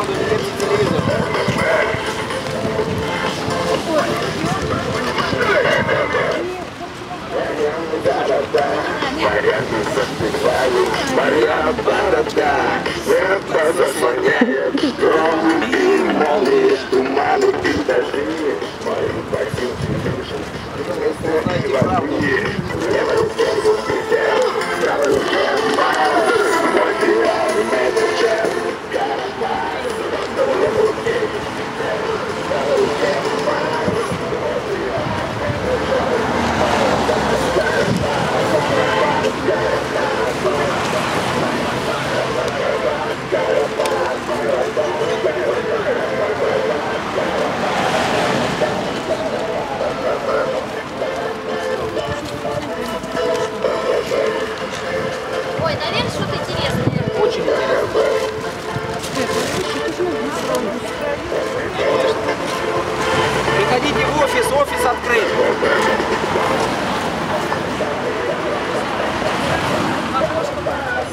правду, не верьте телевизору. Моя борода, это заслоняет Громы и молнии, туманы и дожди Мои ботинки Cum o fi să crezi?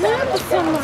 Nu am să mă